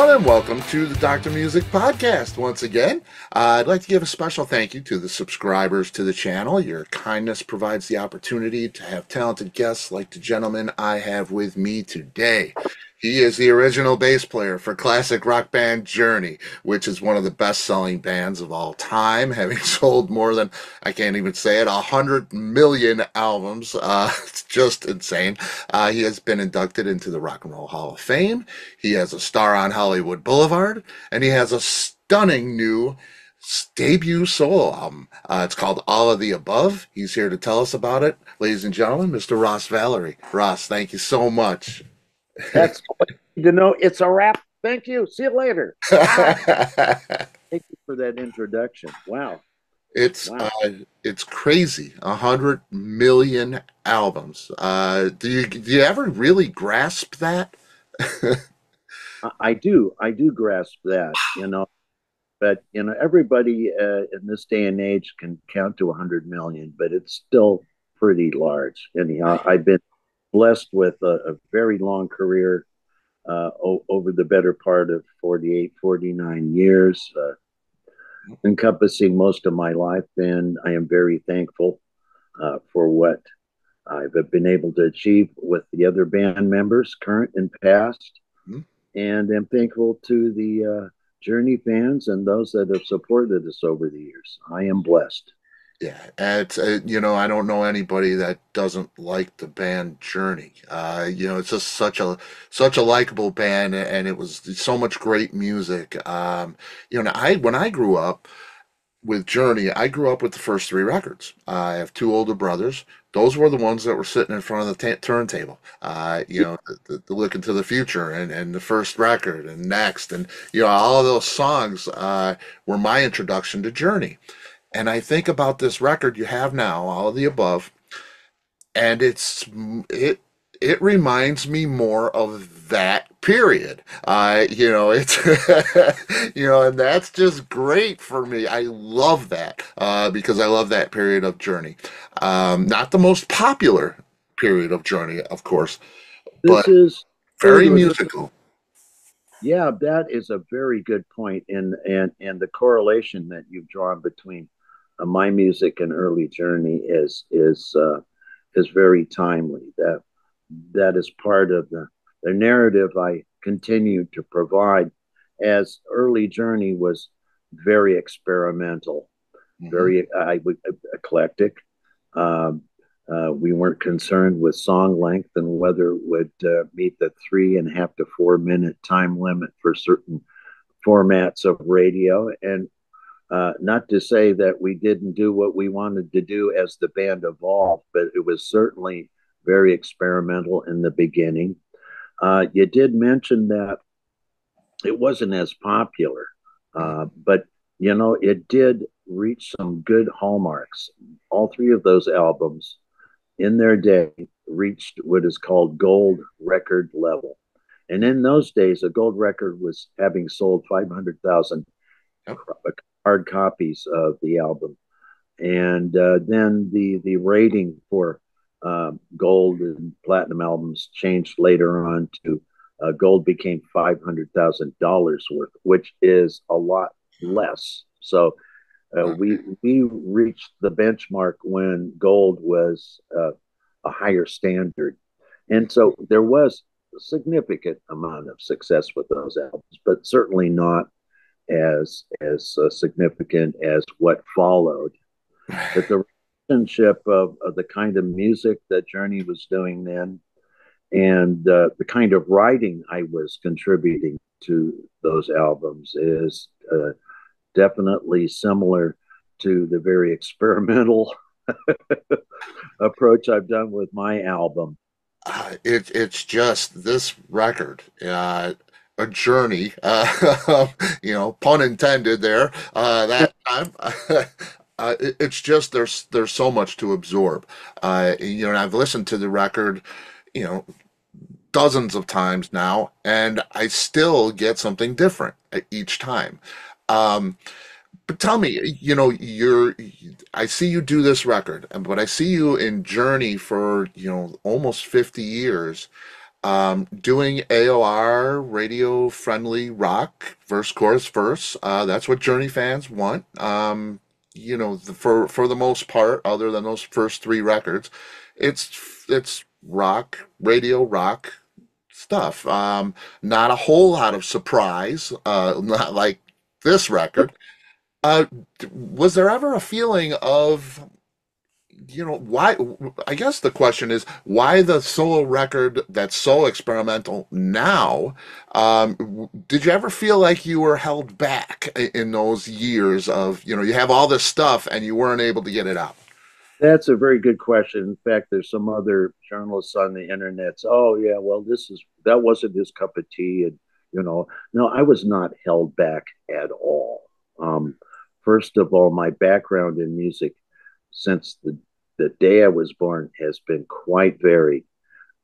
Everyone, and welcome to the Dr. Music Podcast once again. Uh, I'd like to give a special thank you to the subscribers to the channel. Your kindness provides the opportunity to have talented guests like the gentleman I have with me today. He is the original bass player for classic rock band Journey, which is one of the best selling bands of all time, having sold more than, I can't even say it, a hundred million albums. Uh, it's just insane. Uh, he has been inducted into the Rock and Roll Hall of Fame. He has a star on Hollywood Boulevard, and he has a stunning new debut solo album. Uh, it's called All of the Above. He's here to tell us about it. Ladies and gentlemen, Mr. Ross Valory. Ross, thank you so much. That's to know it's a wrap. Thank you. See you later. Thank you for that introduction. Wow. It's wow. uh, it's crazy. A hundred million albums. Uh, do you do you ever really grasp that? I do. I do grasp that. You know, but you know, everybody uh, in this day and age can count to a hundred million, but it's still pretty large. Anyhow, I've been blessed with a, a very long career uh, o- over the better part of 48, 49 years, uh, encompassing most of my life. And I am very thankful uh, for what I've been able to achieve with the other band members, current and past. Mm-hmm. And am thankful to the uh, Journey fans and those that have supported us over the years. I am blessed. Yeah, it's uh, you know I don't know anybody that doesn't like the band Journey. Uh, you know, it's just such a such a likable band, and it was so much great music. Um, you know, I when I grew up with Journey, I grew up with the first three records. I have two older brothers. Those were the ones that were sitting in front of the t- turntable. Uh, you know, the, the, the, Look into the Future and, and the first record and Next. And, you know, all of those songs uh, were my introduction to Journey. And I think about this record you have now, all of the above, and it's it it reminds me more of that period. Uh, you know, it's you know, and that's just great for me. I love that uh, because I love that period of Journey. Um, not the most popular period of Journey, of course, this but is very musical. Yeah, that is a very good point, and and and the correlation that you've drawn between my music and early journey is is uh, is very timely. That that is part of the the narrative I continue to provide. As early journey was very experimental, mm-hmm. very I would eclectic. Um, uh, we weren't concerned with song length and whether it would uh, meet the three and a half to four minute time limit for certain formats of radio. And uh, not to say that we didn't do what we wanted to do as the band evolved, but it was certainly very experimental in the beginning. Uh, you did mention that it wasn't as popular, uh, but you know, it did reach some good hallmarks. All three of those albums in their day reached what is called gold record level. And in those days, a gold record was having sold 500,000 hard copies of the album, and uh, then the the rating for uh, gold and platinum albums changed later on to uh, gold became five hundred thousand dollars worth, which is a lot less. So. Uh, we we reached the benchmark when gold was uh, a higher standard, and so there was a significant amount of success with those albums, but certainly not as as uh, significant as what followed. But the relationship of, of, the kind of music that Journey was doing then, and uh, the kind of writing I was contributing to those albums is uh, definitely similar to the very experimental approach I've done with my album. Uh, it, it's just this record. Uh, a journey, uh, you know, pun intended there. Uh, that time, uh, it, it's just there's there's so much to absorb. Uh, you know, I've listened to the record, you know, dozens of times now, and I still get something different each time. Um, but tell me, you know, you're I see you do this record, but I see you in Journey for you know almost fifty years. Um, doing AOR radio friendly rock, verse, chorus, verse. Uh, that's what Journey fans want. Um, you know, the, for for the most part, other than those first three records, it's it's rock, radio rock stuff. Um, not a whole lot of surprise, uh, not like this record. Uh, was there ever a feeling of you know why i guess the question is why the solo record that's so experimental now um, did you ever feel like you were held back in those years of you know you have all this stuff and you weren't able to get it out? That's a very good question. In fact there's some other journalists on the internet oh yeah well this is that wasn't his cup of tea and you know. No i was not held back at all. Um, first of all my background in music since the the day I was born has been quite varied,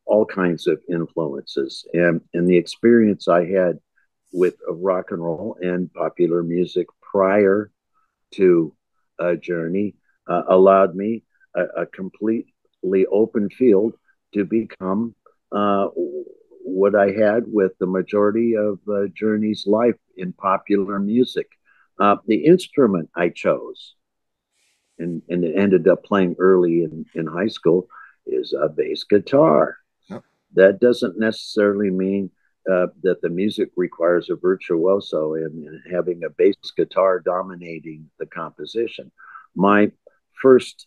all kinds of influences. And, and the experience I had with rock and roll and popular music prior to a journey uh, allowed me a, a, completely open field to become uh, what I had with the majority of uh, Journey's life in popular music. Uh, the instrument I chose and, and it ended up playing early in, in high school is a bass guitar. Yep. That doesn't necessarily mean uh, that the music requires a virtuoso and, and having a bass guitar dominating the composition. My first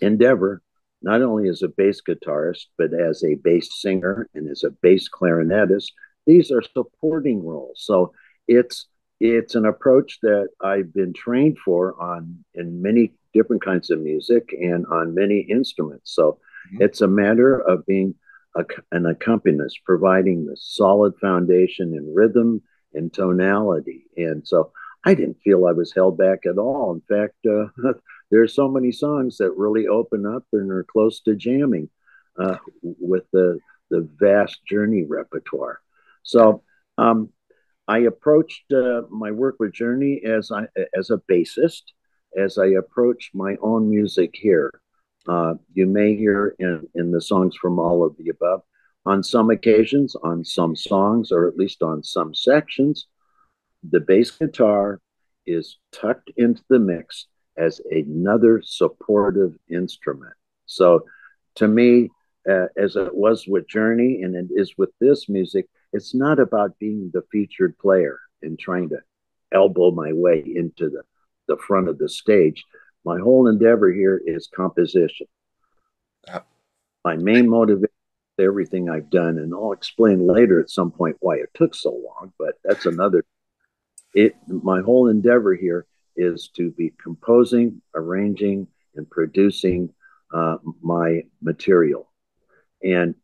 endeavor, not only as a bass guitarist, but as a bass singer and as a bass clarinetist, these are supporting roles. So it's it's an approach that I've been trained for on in many different kinds of music and on many instruments. So mm-hmm. it's a matter of being a, an accompanist, providing the solid foundation in rhythm and tonality. And so I didn't feel I was held back at all. In fact, uh, are so many songs that really open up and are close to jamming uh, with the the vast journey repertoire. So um, I approached uh, my work with Journey as I, as a bassist, as I approach my own music here. Uh, you may hear in, in the songs from all of the above, on some occasions, on some songs, or at least on some sections, the bass guitar is tucked into the mix as another supportive instrument. So, to me, uh, as it was with Journey and it is with this music, it's not about being the featured player and trying to elbow my way into the, the front of the stage. My whole endeavor here is composition. Yep. My main motivation everything I've done, and I'll explain later at some point why it took so long, but that's another it my whole endeavor here is to be composing, arranging, and producing uh, my material. And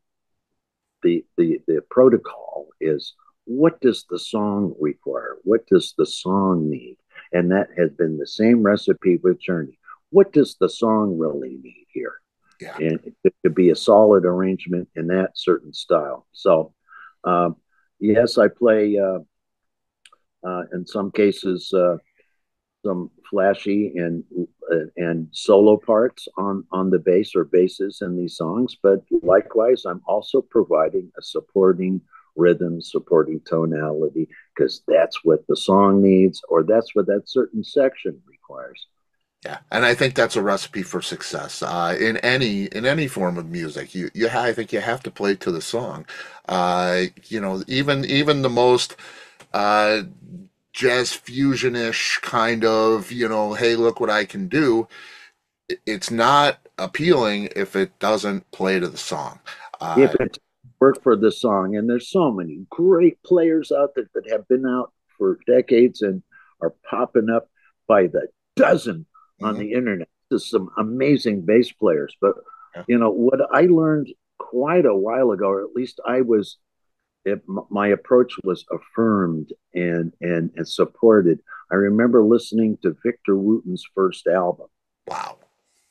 the, the, the protocol is what does the song require? What does the song need? And that has been the same recipe with Journey. What does the song really need here? Yeah. And it could be a solid arrangement in that certain style. So, um, yes, I play uh, uh, in some cases uh, some flashy and and solo parts on on the bass or basses in these songs but likewise i'm also providing a supporting rhythm supporting tonality because that's what the song needs or that's what that certain section requires yeah, and I think that's a recipe for success uh, in any in any form of music. You you I think you have to play to the song. Uh, you know, even even the most uh, jazz fusionish kind of, you know, hey, look what I can do. It's not appealing if it doesn't play to the song. Uh, if it work for the song, and there's so many great players out there that have been out for decades and are popping up by the dozen on mm-hmm. the internet. There's some amazing bass players, but yeah. you know what I learned quite a while ago, or at least I was it, my approach was affirmed and, and and supported. I remember listening to Victor Wooten's first album. Wow.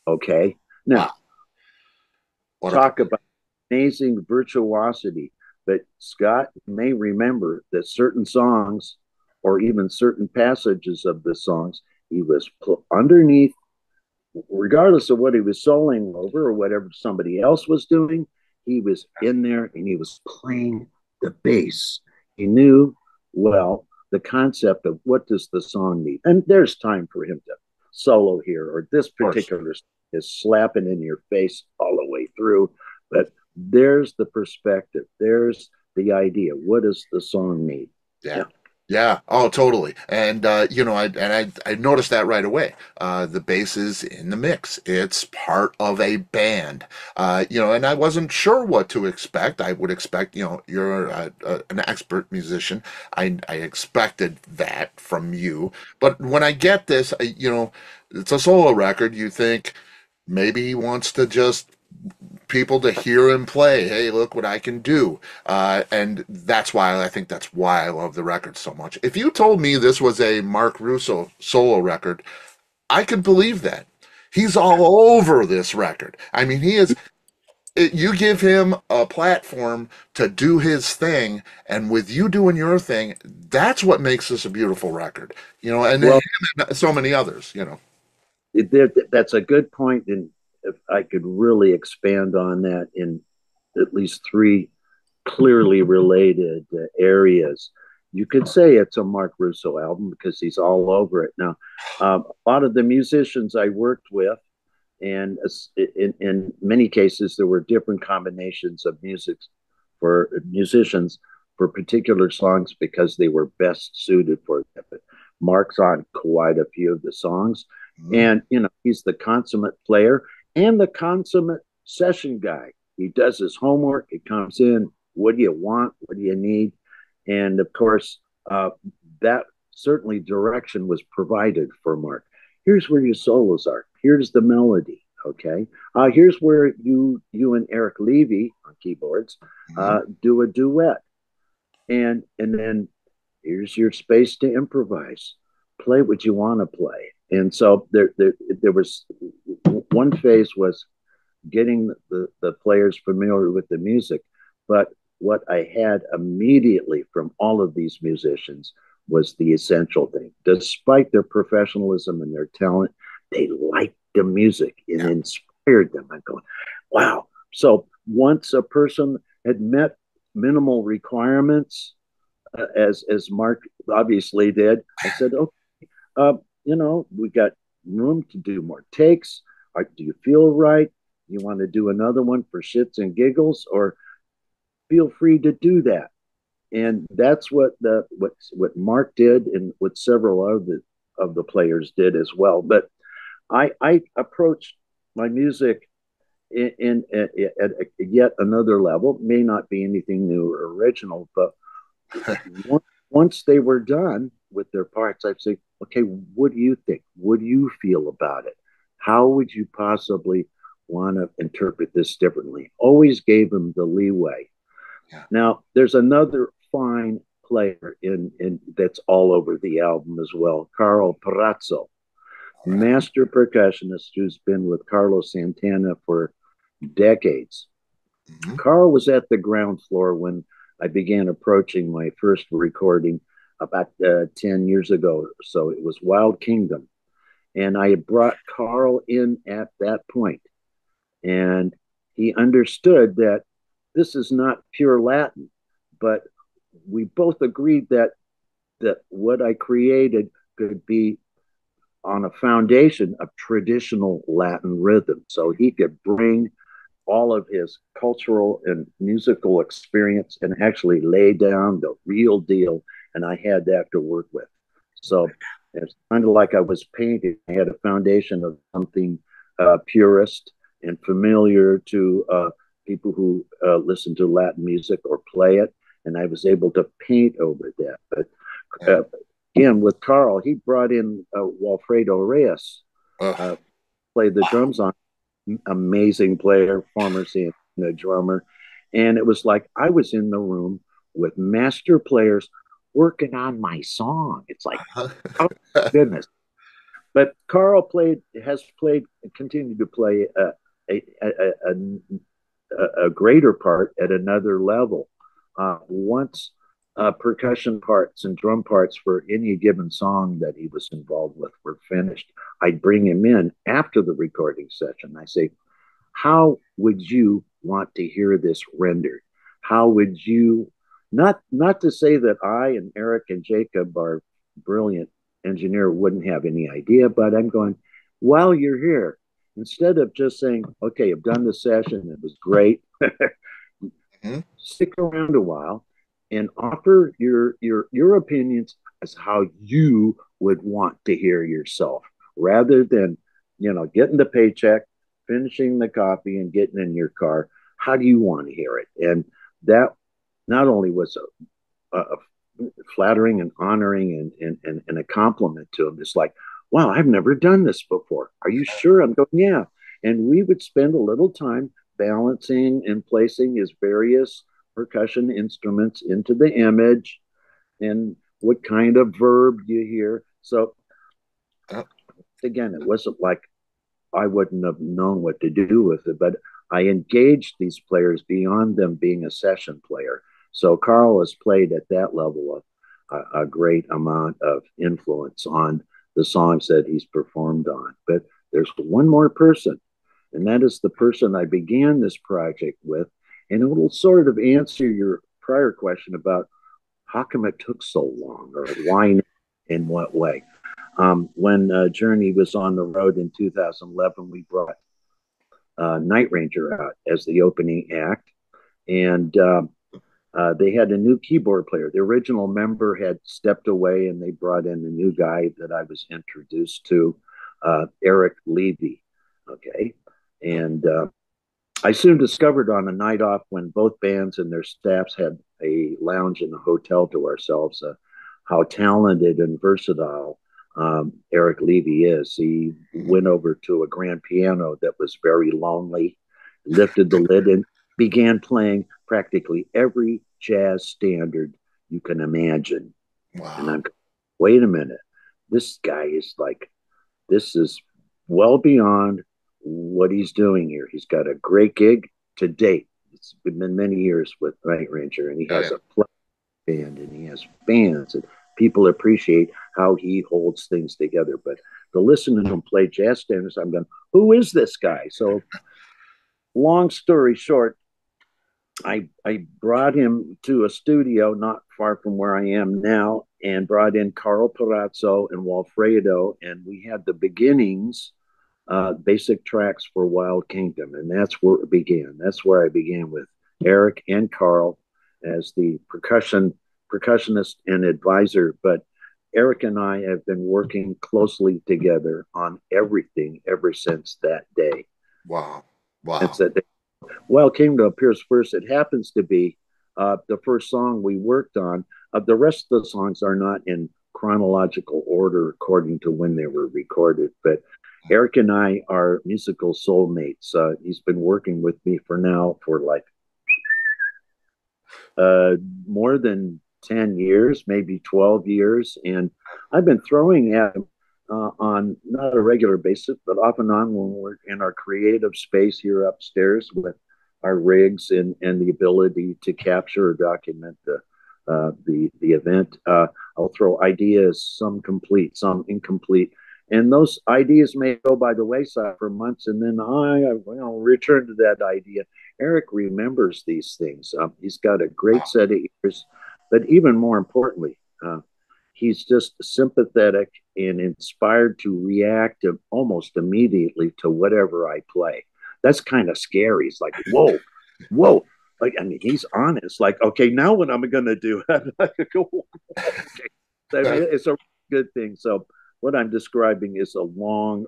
Okay. Now, wow. talk a- about amazing virtuosity. But Scott may remember that certain songs, or even certain passages of the songs, he was put underneath, regardless of what he was soloing over or whatever somebody else was doing he was in there and he was playing the bass. He knew well the concept of what does the song need, and there's time for him to solo here or this particular is slapping in your face all the way through. But there's the perspective. There's the idea. What does the song need? Yeah. yeah. Yeah. Oh, totally. And uh, you know, I and I I noticed that right away. Uh, the bass is in the mix. It's part of a band. Uh, you know, and I wasn't sure what to expect. I would expect, you know, you're a, a, an expert musician. I I expected that from you. But when I get this, I, you know, it's a solo record. You think maybe he wants to just people to hear him play. Hey, look what I can do. Uh, and that's why I think that's why I love the record so much. If you told me this was a Marc Russo solo record, I could believe that. He's all over this record. I mean, he is. It, you give him a platform to do his thing, and with you doing your thing, that's what makes this a beautiful record. You know, and, well, and so many others. You know, it, that's a good point. point, and if I could really expand on that in at least three clearly related uh, areas. You could say it's a Marc Russo album because he's all over it. Now, um, a lot of the musicians I worked with, and in, in many cases, there were different combinations of music for musicians for particular songs because they were best suited for them. But Marc's on quite a few of the songs. Mm-hmm. And, you know, he's the consummate player and the consummate session guy. He does his homework. He comes in. What do you want? What do you need? And of course, uh, that certainly direction was provided for Marc. Here's where your solos are. Here's the melody. Okay. Uh, here's where you you and Eric Levy on keyboards uh, mm-hmm. do a duet, and and then here's your space to improvise. Play what you want to play. And so there, there, there was one phase was getting the, the players familiar with the music. But what I had immediately from all of these musicians was the essential thing. Despite their professionalism and their talent, they liked the music. It yeah. inspired them. I'm going, wow. So once a person had met minimal requirements, uh, as as Marc obviously did, I said, okay, uh, you know, we got room to do more takes. Or, do you feel right? You want to do another one for shits and giggles, or feel free to do that. And that's what the what what Marc did, and what several of the of the players did as well. But I I approached my music in, in, in at, at yet another level. May not be anything new or original, but once they were done with their parts, I'd say, okay, what do you think? What do you feel about it? How would you possibly want to interpret this differently? Always gave them the leeway. Yeah. Now, there's another fine player in, in that's all over the album as well, Karl Perazzo, right. master percussionist who's been with Carlos Santana for decades. Mm-hmm. Karl was at the ground floor when I began approaching my first recording about uh, 10 years ago. So it was Wild Kingdom. And I brought Karl in at that point, and he understood that this is not pure Latin, but we both agreed that that what I created could be on a foundation of traditional Latin rhythm. So he could bring all of his cultural and musical experience and actually lay down the real deal and I had that to work with. So it's kind of like I was painting. I had a foundation of something uh, purist and familiar to uh, people who uh, listen to Latin music or play it, and I was able to paint over that. But uh, again, with Karl, he brought in uh, Walfredo Reyes, uh, played the drums on. Amazing player, former Santana drummer, and it was like I was in the room with master players working on my song. It's like, oh goodness. But Karl played, has played, continued to play a, a, a, a, a greater part at another level. Uh, once uh, percussion parts and drum parts for any given song that he was involved with were finished, I'd bring him in after the recording session. I say, how would you want to hear this rendered? How would you not not to say that I and Eric and Jacob are brilliant engineer wouldn't have any idea, but I'm going, while you're here, instead of just saying, okay, I've done the session, it was great. mm-hmm. Stick around a while and offer your your your opinions as how you would want to hear yourself rather than you know getting the paycheck finishing the copy and getting in your car how do you want to hear it and that not only was a, a flattering and honoring and, and, and, and a compliment to him it's like wow i've never done this before are you sure i'm going yeah and we would spend a little time balancing and placing his various percussion instruments into the image and what kind of verb you hear. So again, it wasn't like I wouldn't have known what to do with it, but I engaged these players beyond them being a session player. So Karl has played at that level of a, a great amount of influence on the songs that he's performed on. But there's one more person, and that is the person I began this project with. And it will sort of answer your prior question about how come it took so long or why in what way. Um, when uh, Journey was on the road in 2011, we brought uh, Night Ranger out as the opening act, and uh, uh, they had a new keyboard player. The original member had stepped away, and they brought in a new guy that I was introduced to, uh, Eric Levy. Okay, and uh, I soon discovered on a night off when both bands and their staffs had a lounge in the hotel to ourselves uh, how talented and versatile um, Eric Levy is. He mm-hmm. went over to a grand piano that was very lonely, lifted the lid, and began playing practically every jazz standard you can imagine. Wow. And I'm, wait a minute, this guy is like, this is well beyond what he's doing here. He's got a great gig to date. It's been many years with Night Ranger, and he has yeah. a band and he has fans, and people appreciate how he holds things together. But to listen to him play jazz standards, I'm going, who is this guy? So, long story short, I I brought him to a studio not far from where I am now, and brought in Karl Perazzo and Walfredo, and we had the beginnings uh, basic tracks for Wild Kingdom, and that's where it began. That's where I began with Eric and Karl as the percussion percussionist and advisor. But Eric and I have been working closely together on everything ever since that day. Wow! Wow! It's that day. Wild Kingdom appears first. It happens to be uh, the first song we worked on. Uh, the rest of the songs are not in chronological order according to when they were recorded, but Eric and I are musical soulmates. Uh, he's been working with me for now for like uh, more than 10 years, maybe 12 years. And I've been throwing at him uh, on not a regular basis, but off and on when we're in our creative space here upstairs with our rigs and, and the ability to capture or document the, uh, the, the event. Uh, I'll throw ideas, some complete, some incomplete and those ideas may go by the wayside for months, and then I, you know, return to that idea. Eric remembers these things. Um, he's got a great set of ears, but even more importantly, uh, he's just sympathetic and inspired to react almost immediately to whatever I play. That's kind of scary. It's like, whoa, whoa. Like, I mean, he's honest. Like, okay, now what am I going to do? okay. So, it's a good thing. So what I'm describing is a long,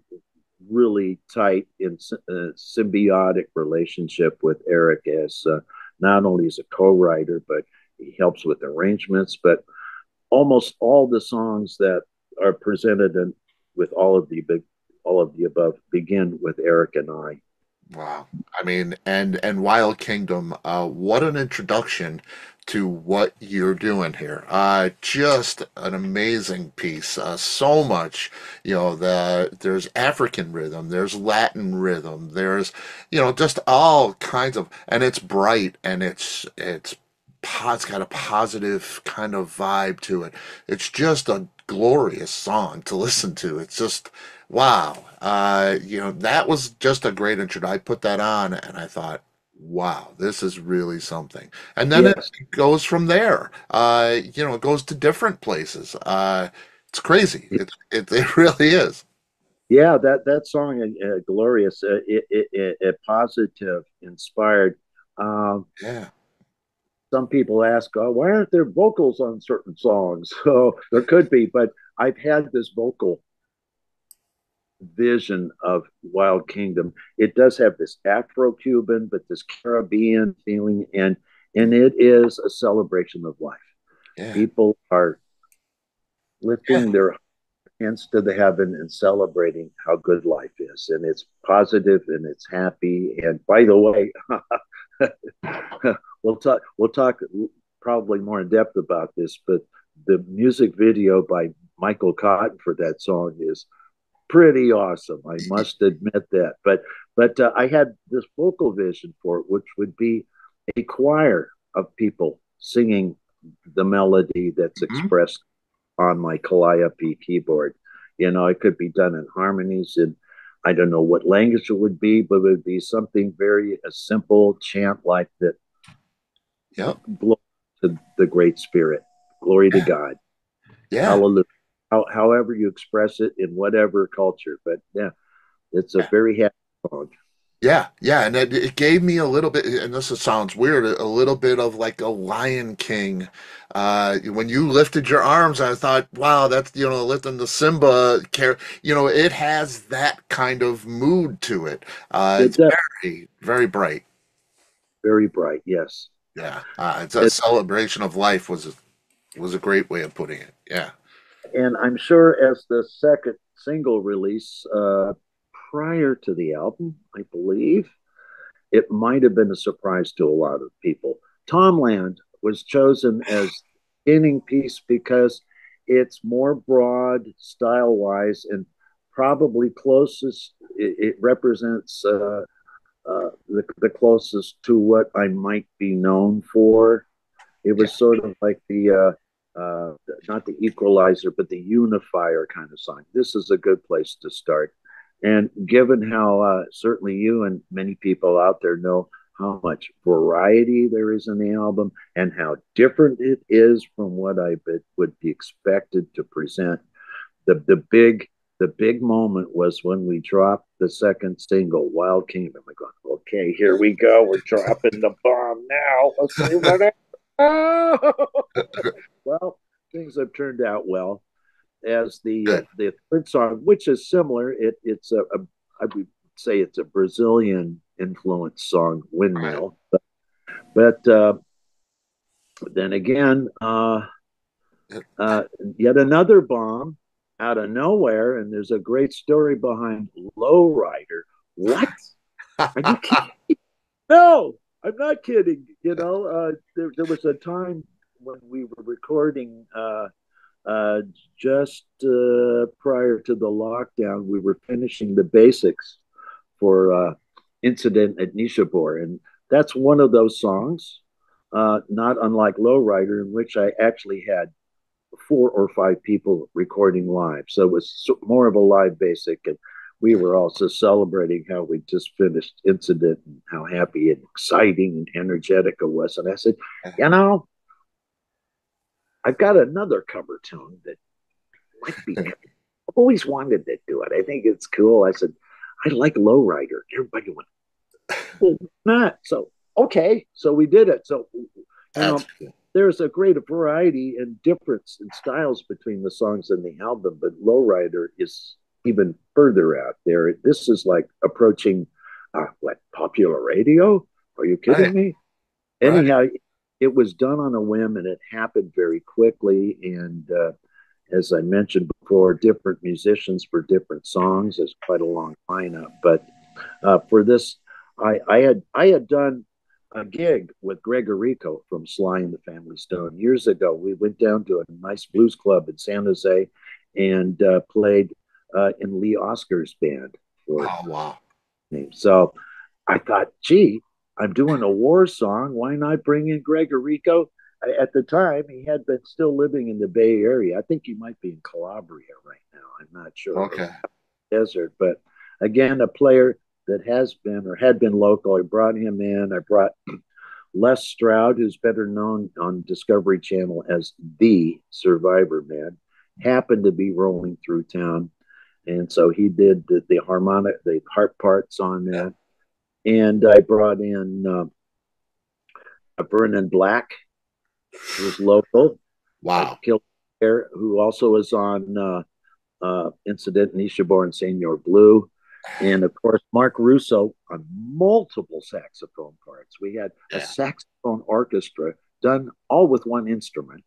really tight and uh, symbiotic relationship with Eric as uh, not only as a co-writer, but he helps with arrangements. But almost all the songs that are presented and with all of the big, all of the above begin with Eric and I. Wow. I mean, and and Wild Kingdom, uh, what an introduction to what you're doing here. Uh, just an amazing piece. Uh, so much, you know, the, there's African rhythm, there's Latin rhythm, there's, you know, just all kinds of, and it's bright and it's, it's, it's got a positive kind of vibe to it. It's just a glorious song to listen to. It's just wow. Uh, you know, that was just a great intro. I put that on and I thought, wow, this is really something. And then it goes from there. Uh, you know, it goes to different places. Uh, it's crazy. It it, it really is. Yeah, that that song, uh, "Glorious," uh, it, it, it, it positive, inspired. Um, Yeah. Some people ask, oh, "Why aren't there vocals on certain songs?" So there could be, but I've had this vocal vision of Wild Kingdom. It does have this Afro-Cuban, but this Caribbean feeling, and and it is a celebration of life. Yeah. People are Yeah. lifting their hands to the heaven and celebrating how good life is, and it's positive and it's happy. And by the way, we'll talk we'll talk probably more in depth about this, but the music video by Michael Cotton for that song is pretty awesome. I must admit that. But but uh, I had this vocal vision for it, which would be a choir of people singing the melody that's Mhm. expressed on my Calliope keyboard. You know, it could be done in harmonies and I don't know what language it would be, but it would be something very a simple chant like that. Yep. Glory to the Great Spirit. Glory to God. Yeah. Hallelujah. How, however you express it in whatever culture, but yeah, it's a Yeah. very happy song. Yeah, yeah, and it, it gave me a little bit, and this is- sounds weird, a little bit of like a Lion King. Uh, when you lifted your arms, I thought, wow, that's, you know, lifting the Simba care, you know, it has that kind of mood to it. Uh, It it's does very, very bright. very bright. Yes, Yeah, uh, it's a it, celebration of life was a, was a great way of putting it. Yeah. and I'm sure as the second single release uh, prior to the album, I believe it might have been a surprise to a lot of people. Tomland was chosen as inning piece because it's more broad style wise and probably closest. It, it represents uh, uh, the, the closest to what I might be known for. It was sort of like the uh, uh, not the equalizer, but the unifier kind of song. This is a good place to start. And given how uh, certainly you and many people out there know how much variety there is in the album and how different it is from what I would be expected to present, the the big the big moment was when we dropped the second single, Wild Kingdom. I go, okay, here we go. We're dropping the bomb now. Let's see what well, things have turned out well. As the uh, the third song, which is similar, it it's a, a I would say it's a Brazilian influence song, Right. Windmill. But, but uh, then again, uh, uh, yet another bomb out of nowhere, and there's a great story behind Lowrider. What? Are you kidding? No, I'm not kidding. You know, uh, there, there was a time when we were recording uh, uh, just uh, prior to the lockdown. We were finishing the basics for uh, Incident at Nishapur, and that's one of those songs, uh, not unlike Lowrider, in which I actually had four or five people recording live. So it was more of a live basic. And we were also celebrating how we just finished Incident and how happy and exciting and energetic it was. And I said, you know, I've got another cover tune that might be. I've always wanted to do it. I think it's cool. I said, I like Lowrider. Everybody went, well, not. So, okay. So we did it. So, you know, cool. There's a great variety and difference in styles between the songs and the album, but Lowrider is even further out there. This is like approaching uh, what popular radio? Are you kidding Right. me? Right. Anyhow, it was done on a whim and it happened very quickly. And uh, as I mentioned before, different musicians for different songs. There's quite a long lineup, but uh, for this, I, I had I had done a gig with Greg Errico from Sly and the Family Stone years ago. We went down to a nice blues club in San Jose and uh, played uh, in Lee Oskar's band for Oh, wow. name. So I thought, gee, I'm doing a war song. Why not bring in Greg Errico? at the time he had been still living in the Bay Area. I think he might be in Calabria right now. I'm not sure. Okay. Desert, but again, a player that has been or had been local. I brought him in. I brought Les Stroud, who's better known on Discovery Channel as the Survivor Man, happened to be rolling through town, and so he did the, the harmonic, the harp parts on that. And I brought in uh, Vernon Black, who's local. Wow. who also is on uh, uh, Incident Nishapur Senior Blue. And of course, Marc Russo on multiple saxophone parts. We had yeah. a saxophone orchestra done all with one instrument.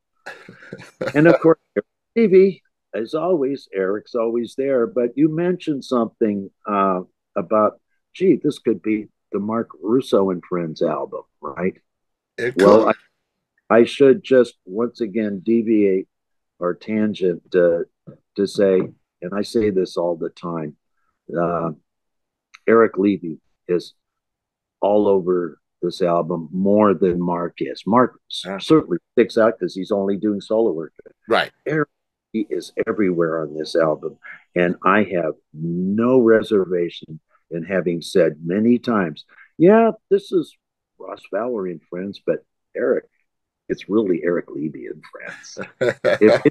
and of course, Stevie, as always, Eric's always there. But you mentioned something uh, about, gee, this could be the Marc Russo and Friends album, right? well, I, I, should just once again deviate or tangent uh, to say, and I say this all the time uh, Eric Levy is all over this album more than Marc is. Marc yeah. certainly sticks out because he's only doing solo work. Right. Eric he is everywhere on this album. And I have no reservation in having said many times, yeah, this is Ross Valory and friends, but Eric, it's really Eric Levy and friends. if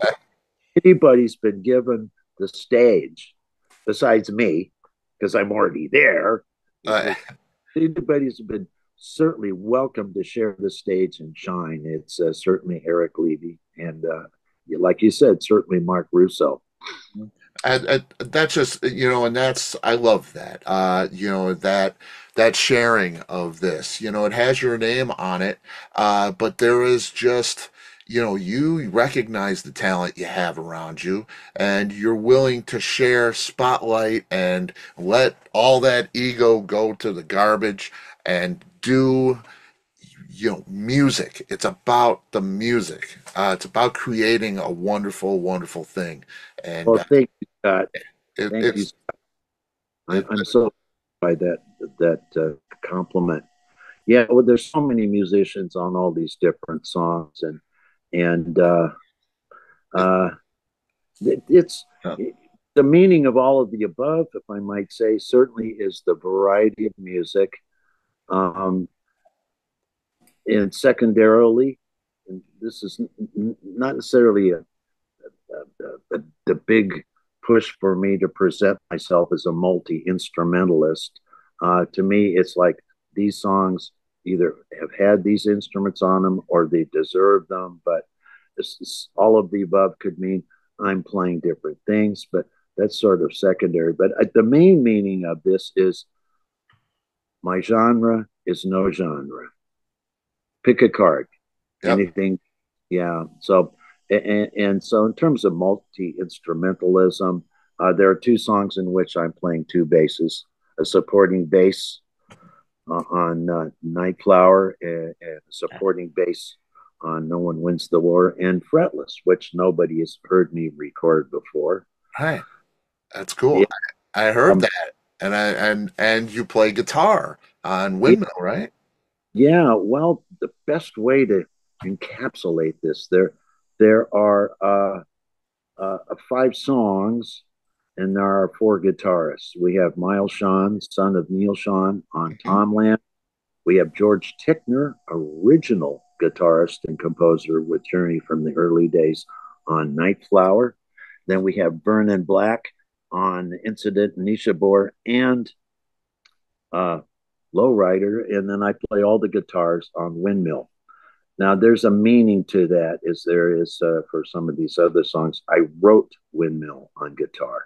anybody's been given the stage besides me, because I'm already there. Uh, anybody's been certainly welcome to share the stage and shine. It's uh, certainly Eric Levy, and uh, like you said, certainly Marc Russo. And, and, that's just you know, and that's I love that. Uh, you know that that sharing of this. You know, it has your name on it, uh, but there is just you know, you recognize the talent you have around you and you're willing to share spotlight and let all that ego go to the garbage and do you know music. It's about the music. Uh, it's about creating a wonderful wonderful thing. And well thank you scott. it, thank you I'm, I'm so by that that uh, compliment. Yeah well there's so many musicians on all these different songs and and uh, uh, it, it's it, the meaning of all of the above, if I might say, certainly is the variety of music, um, and secondarily, and this is n- not necessarily a, a, a, the big push for me to present myself as a multi instrumentalist. Uh, to me, it's like these songs either have had these instruments on them or they deserve them. But is, all of the above could mean I'm playing different things, but that's sort of secondary. But uh, the main meaning of this is my genre is no genre. Pick a card, yep. anything. Yeah. So, and, and, so in terms of multi instrumentalism, uh, there are two songs in which I'm playing two basses a supporting bass uh, on uh, Nightflower and, and supporting bass on No One Wins the War and Fretless, which nobody has heard me record before. Right. That's cool. Yeah. I, I, heard um, that. And I and and you play guitar on Windmill, yeah. right? Yeah, well, the best way to encapsulate this, there there are uh, uh, five songs and there are four guitarists. We have Miles Schon, son of Neal Schon, on mm-hmm. Tomland. We have George Tickner, original guitarist and composer with Journey from the early days on Nightflower. Then we have Vernon Black on Incident Nishapur and uh, Lowrider. And then I play all the guitars on Windmill. Now, there's a meaning to that, as there is uh, for some of these other songs. I wrote Windmill on guitar.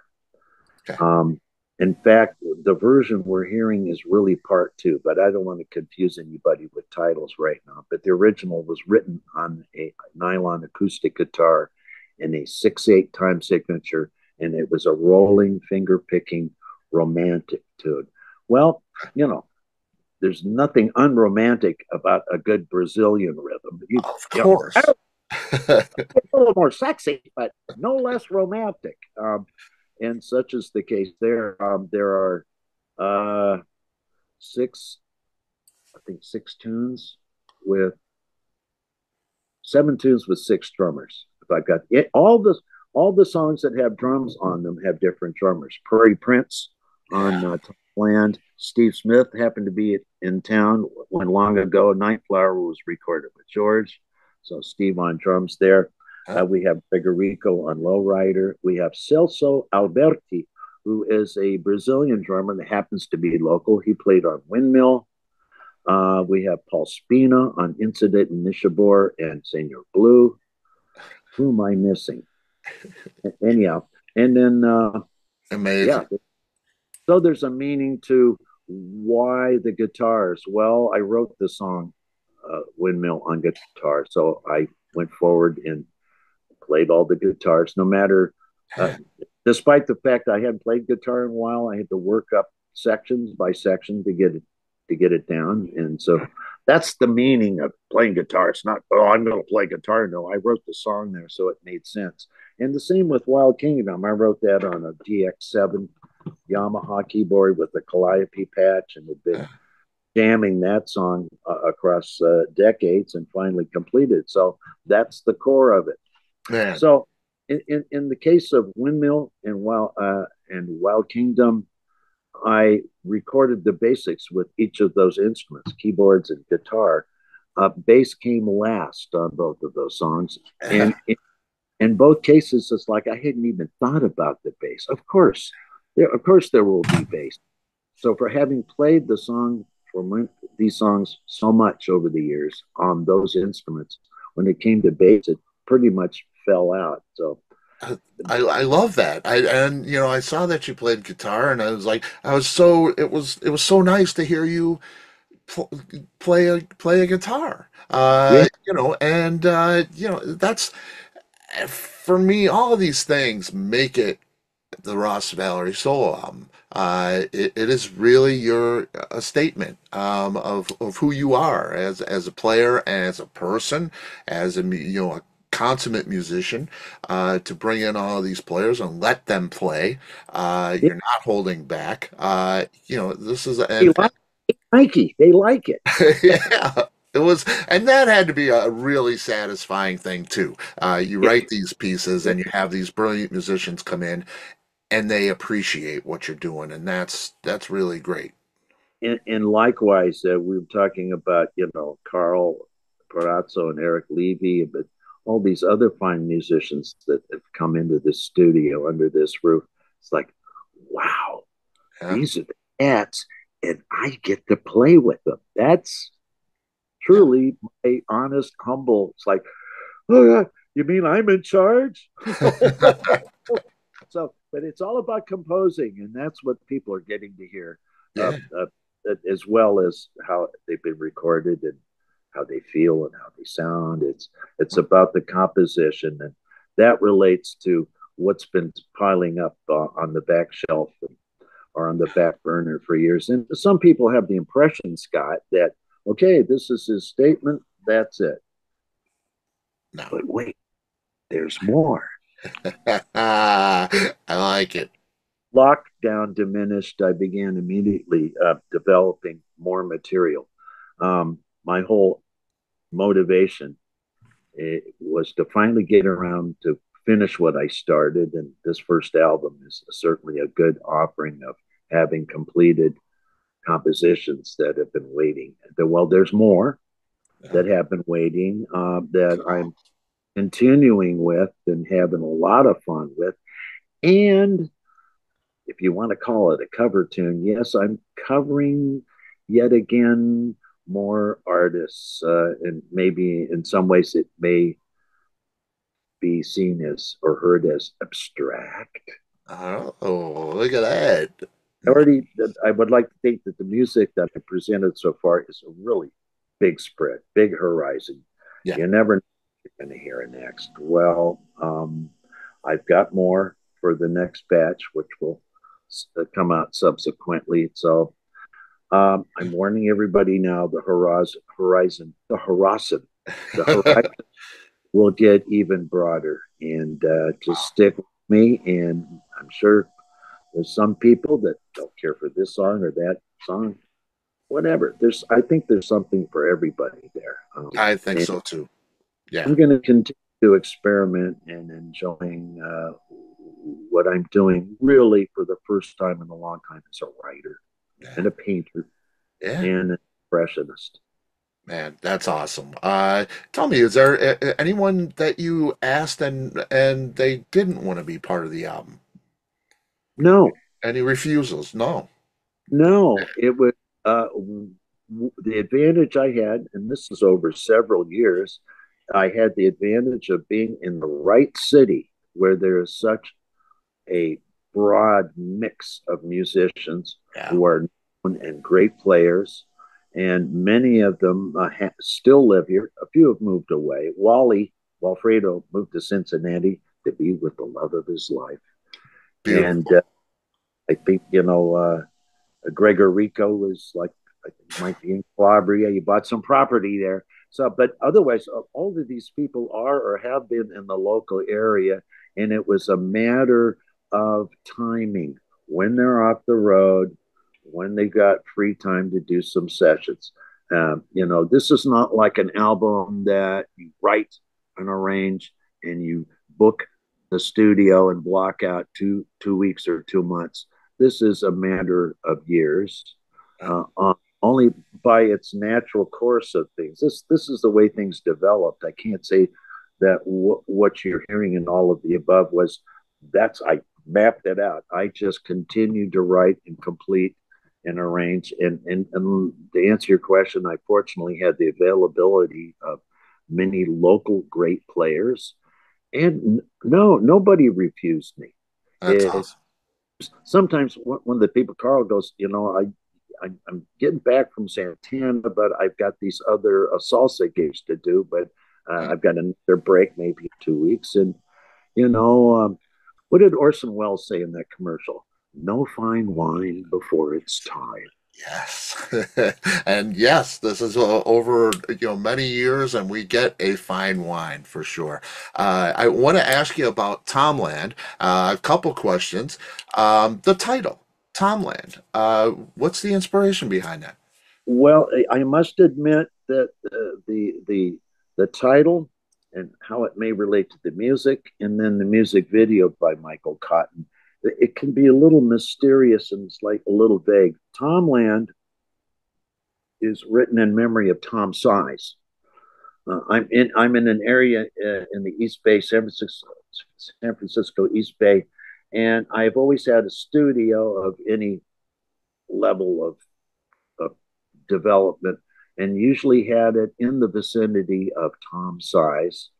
Okay. Um, in fact, the version we're hearing is really part two, but I don't want to confuse anybody with titles right now. But the original was written on a nylon acoustic guitar in a 6 8 time signature, and it was a rolling, finger picking, romantic tune. Well, you know, there's nothing unromantic about a good Brazilian rhythm. You, of course. You know, a little more sexy, but no less romantic. Um, and such is the case there. Um, there are uh, six, I think, six tunes with seven tunes with six drummers. If I've got it, all the all the songs that have drums on them have different drummers. Prairie Prince on uh, Land. Steve Smith happened to be in town when long ago Night Flower was recorded with George. So Steve on drums there. Uh, we have Greg Errico on lowrider. We have Celso Alberti, who is a Brazilian drummer that happens to be local. He played on Windmill. Uh, we have Paul Spina on Incident in Nishapur and Senor Blue. Who am I missing? Anyhow, and then uh, amazing. Yeah. So there's a meaning to why the guitars. Well, I wrote the song uh, "Windmill" on guitar, so I went forward and played all the guitars. No matter, uh, despite the fact I hadn't played guitar in a while, I had to work up sections by section to get it to get it down, and so that's the meaning of playing guitar. It's not, oh, I'm going to play guitar. No, I wrote the song there, so it made sense. And the same with Wild Kingdom. I wrote that on a DX7 Yamaha keyboard with a Calliope patch and had been jamming that song uh, across uh, decades and finally completed. So that's the core of it. Man. So in, in, in, the case of Windmill and Wild, uh, and Wild Kingdom, I recorded the basics with each of those instruments, keyboards and guitar. Uh, bass came last on both of those songs, and in, in both cases, it's like I hadn't even thought about the bass. Of course, there, of course, there will be bass. So for having played the song for these songs so much over the years on those instruments, when it came to bass, it pretty much fell out. So I, I love that. I and you know I saw that you played guitar and I was like I was so it was it was so nice to hear you pl- play a play a guitar. Uh, yeah. you know and uh, you know that's for me all of these things make it the Ross Valory solo album. Uh, it, it is really your a statement um, of of who you are as as a player, as a person, as a you know a consummate musician uh, to bring in all of these players and let them play. Uh, you're not holding back. Uh, you know, this is a, they like, Nike. They like it. yeah. It was, and that had to be a really satisfying thing too. Uh, you write these pieces, and you have these brilliant musicians come in, and they appreciate what you're doing, and that's that's really great. And, and likewise, uh, we were talking about you know Karl Perazzo and Eric Levy, but all these other fine musicians that have come into this studio under this roof. It's like, wow, yeah. these are the cats, and I get to play with them. That's truly yeah. my honest, humble. It's like, oh, you mean I'm in charge? so, but it's all about composing, and that's what people are getting to hear, yeah. uh, uh, as well as how they've been recorded and how they feel and how they sound. It's it's about the composition, and that relates to what's been piling up uh, on the back shelf or on the back burner for years. And some people have the impression, Scott, that okay, this is his statement. That's it. No. But wait, there's more. I like it. Lockdown diminished. I began immediately uh, developing more material. Um, my whole motivation it was to finally get around to finish what I started. And this first album is certainly a good offering of having completed compositions that have been waiting. Well, there's more that have been waiting uh, that I'm continuing with and having a lot of fun with. And if you want to call it a cover tune, yes, I'm covering yet again more artists, uh, and maybe in some ways it may be seen as or heard as abstract. Oh, look at that! I already, I would like to think that the music that I presented so far is a really big spread, big horizon. Yeah. You never know you're going to hear next. Well, um, I've got more for the next batch, which will uh, come out subsequently. So um, I'm warning everybody now the horizon, horizon the horizon, the horizon will get even broader. And uh, just stick with me. And I'm sure there's some people that don't care for this song or that song. Whatever. There's, I think there's something for everybody there. Um, I think so too. Yeah. I'm going to continue to experiment and enjoying uh, what I'm doing really for the first time in a long time as a writer Yeah. and a painter Yeah. and an impressionist. Man, that's awesome. Uh, tell me, is there a- anyone that you asked and and they didn't want to be part of the album? No, Any refusals? No. no, it was uh, w- the advantage I had, and this is over several years. I had the advantage of being in the right city where there is such a broad mix of musicians Yeah. who are known and great players. And many of them uh, ha- still live here. A few have moved away. Wally Walfredo moved to Cincinnati to be with the love of his life. Beautiful. And uh, I think, you know, uh, Greg Errico was like, I think might be in Calabria. He bought some property there. So, but otherwise, uh, all of these people are or have been in the local area. And it was a matter of timing when they're off the road, when they got free time to do some sessions. Um, you know, this is not like an album that you write and arrange and you book the studio and block out two two weeks or two months. This is a matter of years, uh, uh, only by its natural course of things. This this is the way things developed. I can't say that w- what you're hearing in all of the above was that's I mapped it out. I just continued to write and complete and arrange. And, and, and to answer your question, I fortunately had the availability of many local great players. And no, nobody refused me. That's It- awesome. Sometimes one of the people, Karl goes, you know, I, I I'm getting back from Santana, but I've got these other uh, salsa gigs to do. But uh, I've got another break, maybe two weeks, and you know, um, what did Orson Welles say in that commercial? No fine wine before it's time. Yes. And yes, this is uh, over, you know, many years and we get a fine wine for sure. Uh, I want to ask you about Tomland. Uh, a couple questions. Um, the title, Tomland. Uh, what's the inspiration behind that? Well, I must admit that uh, the the the title and how it may relate to the music, and then the music video by Michael Cotton, it can be a little mysterious and it's like a little vague. Tomland is written in memory of Tom Size. Uh, I'm in I'm in an area uh, in the East Bay, San Francisco, San Francisco East Bay, and I've always had a studio of any level of of development, and usually had it in the vicinity of Tom Size,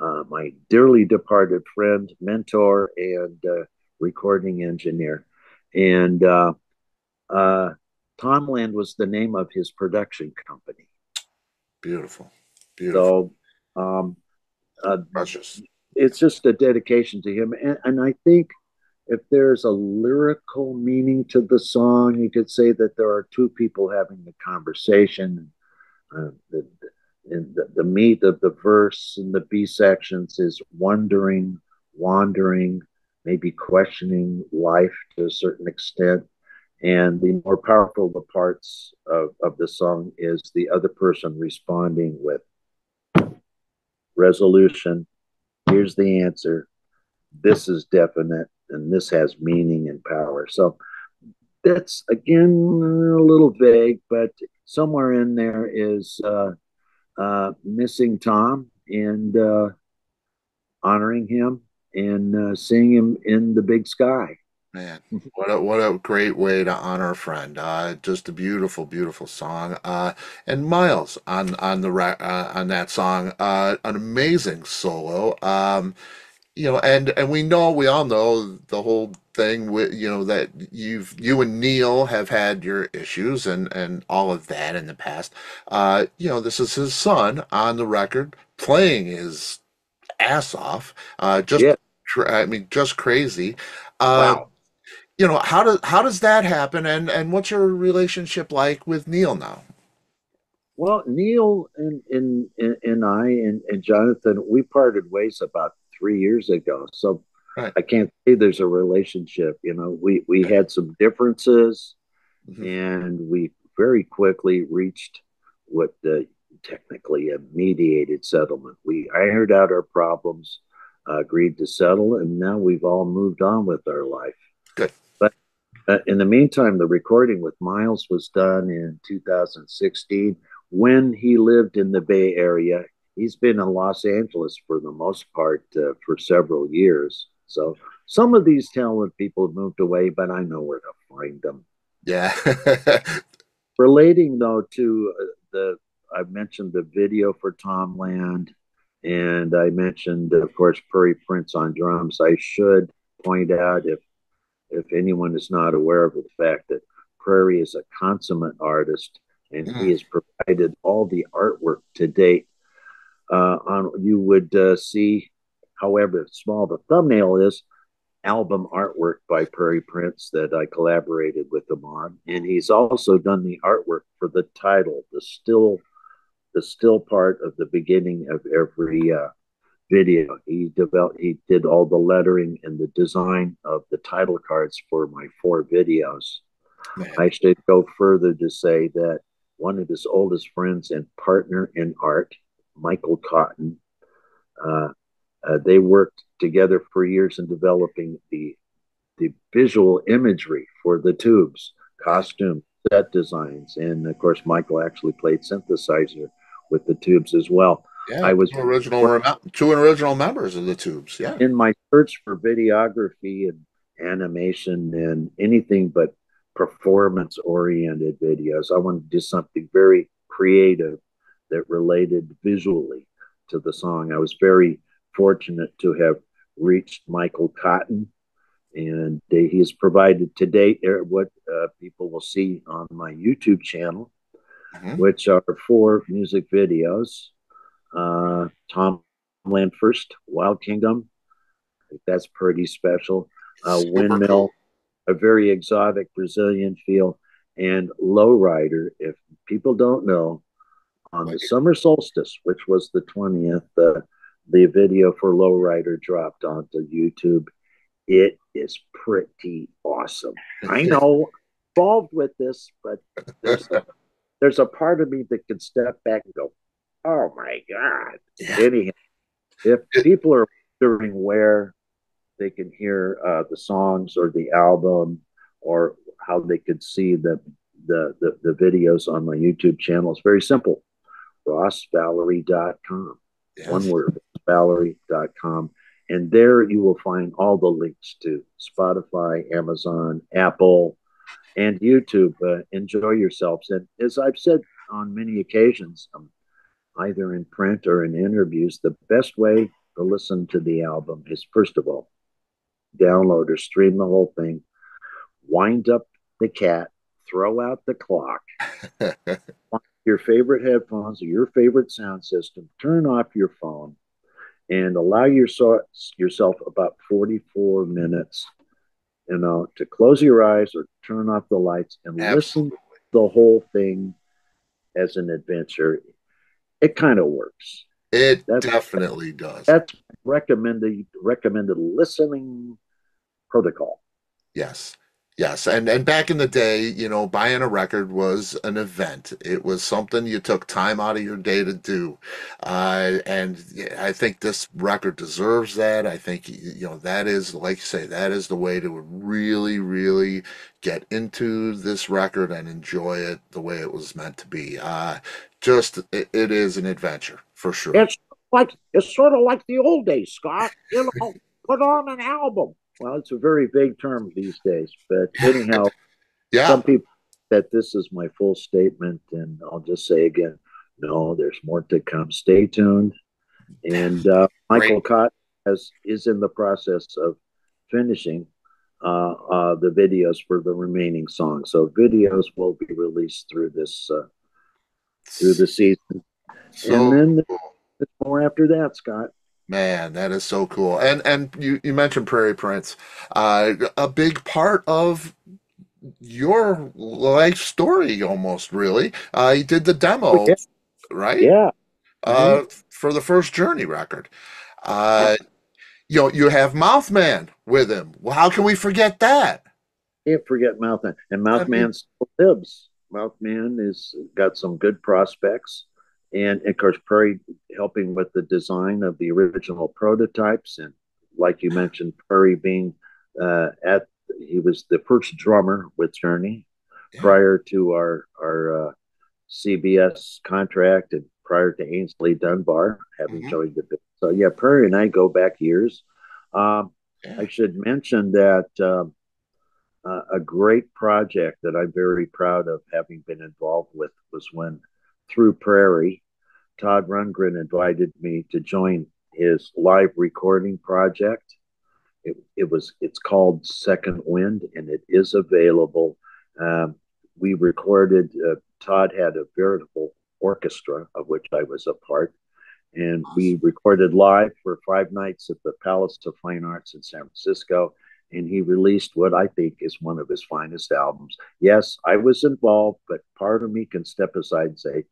uh, my dearly departed friend, mentor, and uh, recording engineer, and uh, uh, Tomland was the name of his production company. Beautiful. Beautiful. So um, uh, Precious. it's just a dedication to him. And, and I think if there's a lyrical meaning to the song, you could say that there are two people having the conversation. Uh, the, the, the meat of the verse and the B sections is wondering, wandering, maybe questioning life to a certain extent. And the more powerful the parts of, of the song is the other person responding with resolution. Here's the answer. This is definite, and this has meaning and power. So that's again a little vague, but somewhere in there is uh, uh, missing Tom and uh, honoring him and uh, seeing him in the big sky. Man, what a what a great way to honor a friend. Uh, just a beautiful, beautiful song. Uh, and Miles on on the on that song, an amazing solo. Um, you know, and and we know, we all know the whole thing with, you know, that you've you and Neal have had your issues and and all of that in the past. Uh, you know, this is his son on the record playing his ass off. Uh, just, Yeah. I mean, just crazy. Uh, Wow. you know, how does how does that happen, and and what's your relationship like with Neal now? Well, Neal and and and, and I and, and Jonathan, we parted ways about three years ago. So Right. I can't say there's a relationship. You know, we we had some differences, Mhm. and we very quickly reached what uh, technically a mediated settlement. We ironed out our problems, uh, agreed to settle, and now we've all moved on with our life. Good. But uh, in the meantime, the recording with Miles was done in 2016 when he lived in the Bay Area. He's been in Los Angeles for the most part uh, for several years. So some of these talented people have moved away, but I know where to find them. Yeah. Relating though to uh, the, I mentioned the video for Tomland, and I mentioned, of course, Prairie Prince on drums. I should point out if if anyone is not aware of the fact that Prairie is a consummate artist, and mm. he has provided all the artwork to date. Uh, on you would uh, see, however small the thumbnail is, album artwork by Prairie Prince that I collaborated with him on, and he's also done the artwork for the title, the still, the still part of the beginning of every uh, video. He developed, he did all the lettering and the design of the title cards for my four videos. Man. I should go further to say that one of his oldest friends and partner in art, Michael Cotton, uh, uh, they worked together for years in developing the the visual imagery for the tubes, costume, set designs, and of course, Michael actually played synthesizer with the tubes as well. Yeah, I was two original two original members of the tubes. Yeah. In my search for videography and animation and anything but performance oriented videos, I wanted to do something very creative that related visually to the song. I was very fortunate to have reached Michael Cotton, and he has provided to date er, what uh, people will see on my YouTube channel, mm-hmm. which are four music videos. Uh, Tom Land First, Wild Kingdom, I think that's pretty special. Uh, Windmill, a very exotic Brazilian feel, and Lowrider. If people don't know, on the summer solstice, which was the 20th, uh, the video for Lowrider dropped onto YouTube. It is pretty awesome. I know involved with this, but there's a, there's a part of me that can step back and go, "Oh my god!" Yeah. Anyhow, if people are wondering where they can hear uh, the songs or the album or how they could see the, the the the videos on my YouTube channel, it's very simple. RossValory.com. Yes. One word valory.com. And there you will find all the links to Spotify, Amazon, Apple, and YouTube. Uh, enjoy yourselves. And as I've said on many occasions, um, either in print or in interviews, the best way to listen to the album is first of all, download or stream the whole thing, wind up the cat, throw out the clock, your favorite headphones or your favorite sound system, turn off your phone, and allow yourself yourself about 44 minutes you know to close your eyes or turn off the lights and Absolutely. listen the whole thing as an adventure. It kind of works. It that's, definitely does. that's recommended recommended listening protocol. Yes Yes, and and back in the day, you know, buying a record was an event. It was something you took time out of your day to do, uh, and I think this record deserves that. I think you know that is, like you say, that is the way to really, really get into this record and enjoy it the way it was meant to be. Uh, just it, it is an adventure for sure. It's like it's sort of like the old days, Scott. You know, put on an album well, it's a very vague term these days, but anyhow, yeah. some people that this is my full statement, and I'll just say again, no, there's more to come. Stay tuned. And uh, Michael Cott has is in the process of finishing uh, uh, the videos for the remaining songs. So videos will be released through this uh, through the season, so and then more after that, Scott. Man, that is so cool. And and you, you mentioned Prairie Prince. Uh, a big part of your life story almost really. Uh, you did the demo, yeah. right? Yeah. Uh, mm-hmm. for the first Journey record. Uh, you know, you have Mouthman with him. Well, how can we forget that? Can't forget Mouthman. And Mouthman I mean, still lives. Mouthman is got some good prospects and of course Prairie helping with the design of the original prototypes, and like you mentioned, Prairie being uh, at he was the first drummer with Journey yeah. prior to our our uh, CBS contract and prior to Aynsley Dunbar having mm-hmm. joined the band. So yeah, Prairie and I go back years. Um, yeah. I should mention that um, uh, a great project that I'm very proud of having been involved with was when through Prairie, Todd Rundgren invited me to join his live recording project. It, it was it's called Second Wind and it is available. Um, we recorded. Uh, Todd had a veritable orchestra of which I was a part, and we recorded live for five nights at the Palace of Fine Arts in San Francisco. And he released what I think is one of his finest albums. Yes, I was involved, but part of me can step aside and say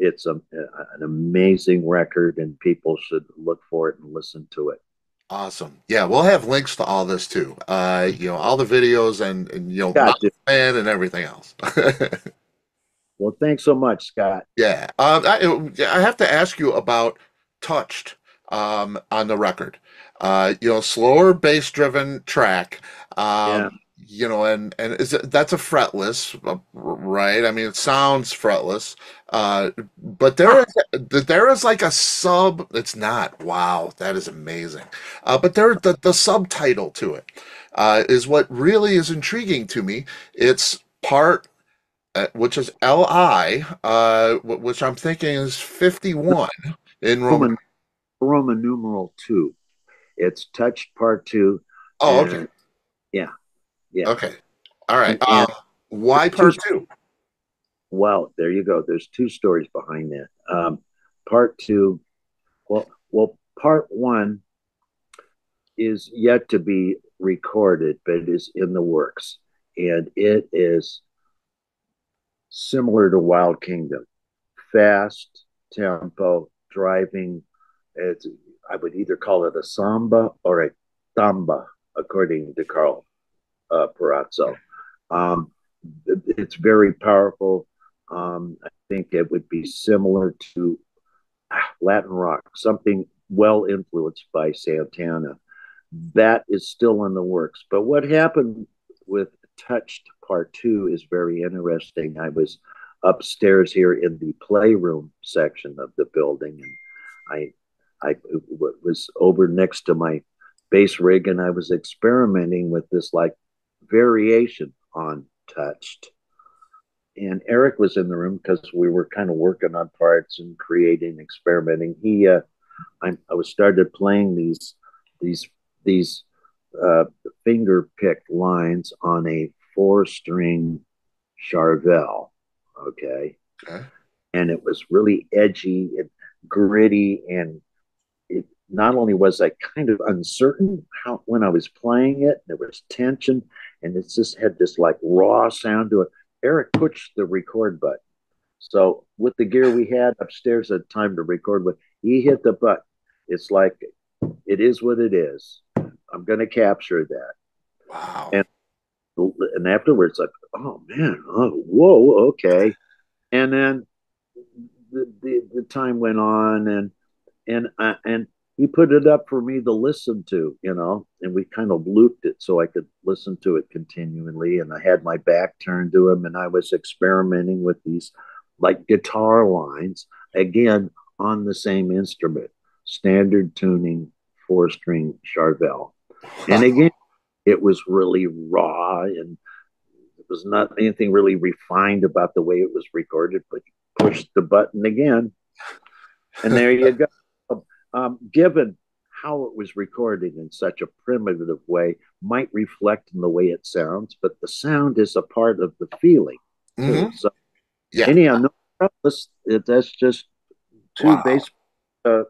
it's a, an amazing record, and people should look for it and listen to it. Awesome. Yeah, we'll have links to all this too. Uh, you know, all the videos and, and you know, gotcha. fan and everything else. well, thanks so much, Scott. Yeah. Uh, I, I have to ask you about Touched um, on the record. Uh, you know, slower bass driven track. Um, yeah you know, and and is it, that's a fretless, uh, right? I mean, it sounds fretless, uh, but there is there is like a sub. It's not. Wow, that is amazing. Uh, but there, the the subtitle to it uh, is what really is intriguing to me. It's part, uh, which is L I, uh, which I'm thinking is fifty one in Roman Roman numeral two. It's touched part two. Oh, okay. Yeah. Yeah. Okay. All right. Um, why part two? Well, there you go. There's two stories behind that. Um, part two, well, well, part one is yet to be recorded, but it is in the works, and it is similar to Wild Kingdom, fast tempo driving. It's, I would either call it a samba or a tamba, according to Karl uh, Perazzo. Um, it's very powerful. Um, I think it would be similar to Latin rock, something well influenced by Santana. That is still in the works. But what happened with Touched Part Two is very interesting. I was upstairs here in the playroom section of the building, and I I was over next to my bass rig, and I was experimenting with this like variation on touched. And Eric was in the room because we were kind of working on parts and creating, experimenting. He, uh, I, I was started playing these, these, these uh, finger picked lines on a four string Charvel. Okay. okay. And it was really edgy and gritty and it not only was I kind of uncertain how when I was playing it, there was tension, and it just had this like raw sound to it. Eric pushed the record button. So with the gear we had upstairs at the time to record with, he hit the button. It's like it is what it is. I'm going to capture that. Wow. And and afterwards, like, oh man, oh whoa, okay. And then the the, the time went on, and and uh, and he put it up for me to listen to, you know, and we kind of looped it so I could listen to it continually. And I had my back turned to him and I was experimenting with these like guitar lines again on the same instrument, standard tuning, four string Charvel. And again, it was really raw and it was not anything really refined about the way it was recorded, but you pushed the button again. And there you go um, given how it was recorded in such a primitive way, might reflect in the way it sounds, but the sound is a part of the feeling. Mm-hmm. So, yeah. anyhow, no, that's, that's just two wow. bass uh,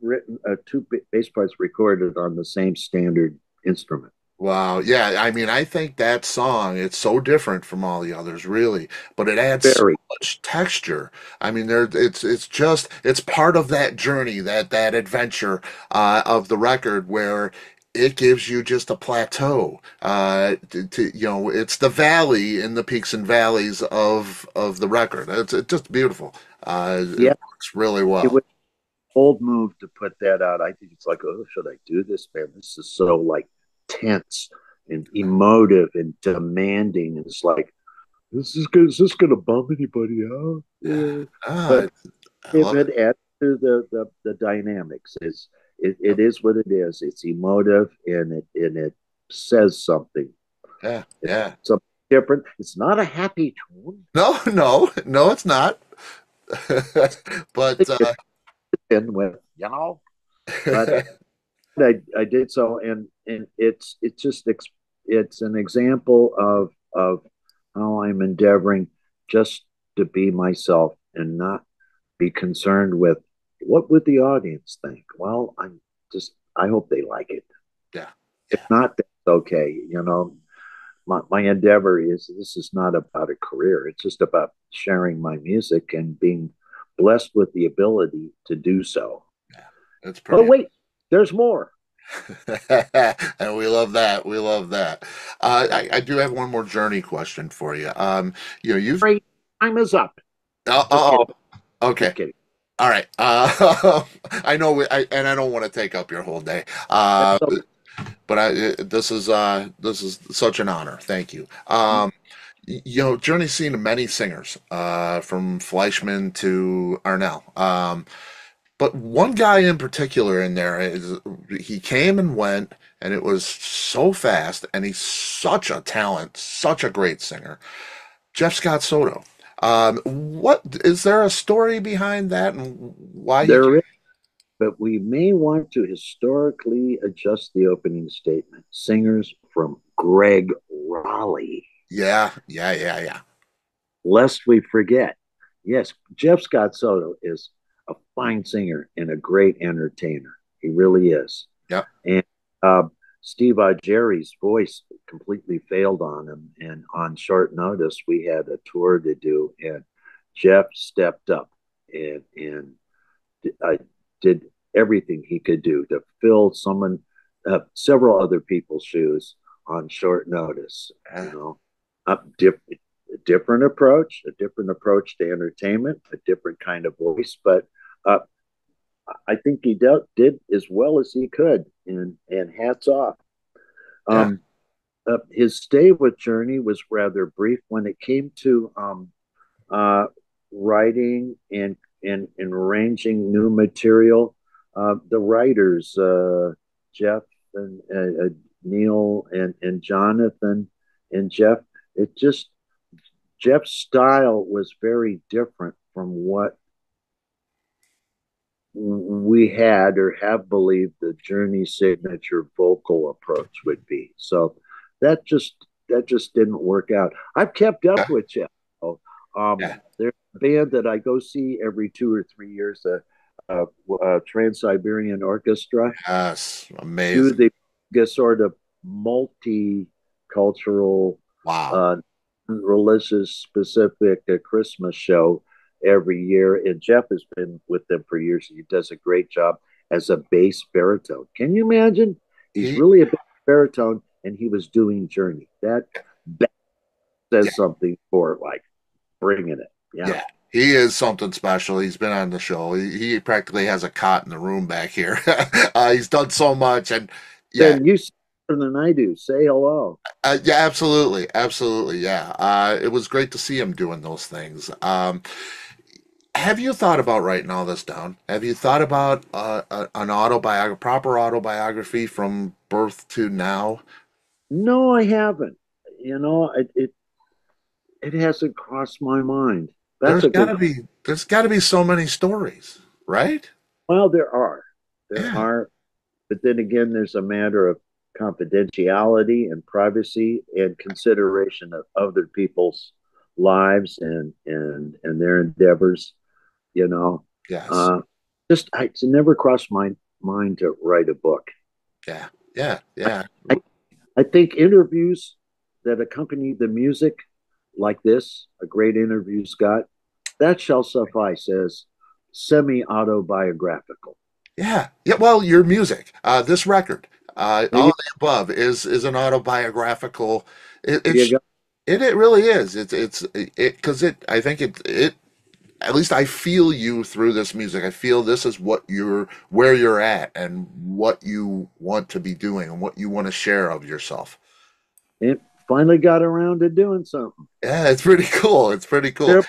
written, uh, two bass parts recorded on the same standard instrument. Wow. Yeah. I mean, I think that song, it's so different from all the others, really, but it adds Very. so much texture. I mean, there, it's, it's just, it's part of that journey, that, that adventure, uh, of the record where it gives you just a plateau. Uh, to, to, you know, it's the valley in the peaks and valleys of of the record. It's, it's just beautiful. Uh, it Yeah, works really it well. was a bold move to put that out. I think it's like, oh, should I do this, man? This is so like tense and emotive and demanding. And it's like, this is good. Is this going to bump anybody out? Yeah. Ah, But if it it. adds to the the, the dynamics, it's it, it is what it is. It's emotive and it and it says something. Yeah, It's yeah. something different. It's not a happy tune. No, no, no, it's not. But uh, And with you know, but I I did so, and and it's it's just it's an example of of how I'm endeavoring just to be myself and not be concerned with what would the audience think. Well, I'm just I hope they like it. yeah, If not, that's okay. You know, my my endeavor is this is not about a career. It's just about sharing my music and being blessed with the ability to do so. yeah. It's Oh pretty. wait, there's more. And we love that. We love that. Uh, I, I do have one more journey question for you. Um, you know, you've Great, time is up. uh, oh, okay. All right. Uh, I know, we, I, and I don't want to take up your whole day. Uh, okay. but I, this is uh, this is such an honor. Thank you. Um, you know, Journey's seen many singers, uh, from Fleischman to Arnel. Um, but one guy in particular in there is he came and went, and it was so fast, and he's such a talent, such a great singer. Jeff Scott Soto. Um, what is there a story behind that, and why he? There is, but we may want to historically adjust the opening statement. Singers from Gregg Rolie, Yeah, yeah, yeah, yeah. lest we forget. Yes, Jeff Scott Soto is fine singer and a great entertainer. He really is. Yep. And uh, Steve Augeri's voice completely failed on him. And on short notice, we had a tour to do, and Jeff stepped up and and I did everything he could do to fill someone, uh, several other people's shoes on short notice. You know, a, diff- a different approach, a different approach to entertainment, a different kind of voice, but uh, I think he dealt, did as well as he could, and and hats off. Yeah. Um, uh, his stay with Journey was rather brief when it came to um, uh, writing and, and and arranging new material. Uh, the writers, uh, Jeff and uh, uh, Neal and and Jonathan and Jeff, it just Jeff's style was very different from what we had or have believed the Journey signature vocal approach would be. So that just that just didn't work out. I've kept up with Jeff. though. Um, Yeah. they're a band that I go see every two or three years. Uh, uh, uh, Trans Siberian Orchestra Yes. Amazing. Do the sort of multicultural Wow. uh, religious specific uh, Christmas show every year. And Jeff has been with them for years. He does a great job as a bass baritone. Can you imagine? He's really a bass baritone, and he was doing Journey. That, that yeah, says something for like bringing it. Yeah. yeah. He is something special. He's been on the show. He, he practically has a cot in the room back here. uh, he's done so much, and yeah, you than I do. Say hello. uh, yeah, absolutely, absolutely, yeah. Uh, it was great to see him doing those things. Um, have you thought about writing all this down? Have you thought about uh, a, an autobiography, proper autobiography from birth to now? No, I haven't. You know, it it, it hasn't crossed my mind. That's There's got to be, there's got to be so many stories, right? Well, there are. There Yeah, are. But then again, there's a matter of confidentiality and privacy and consideration of other people's lives and and and their endeavors. You know, yes, uh, just I, it's never crossed my mind to write a book. yeah, yeah, yeah. I, I think interviews that accompany the music, like this, a great interview, Scott, that shall suffice as semi autobiographical. Yeah, yeah. Well, your music, uh, this record, Uh, all the above is is an autobiographical. It, it, it really is. It's it's it because it. I think it it. At least I feel you through this music. I feel this is what you're where you're at and what you want to be doing and what you want to share of yourself. It finally got around to doing something. Yeah, it's pretty cool. It's pretty cool. Yep.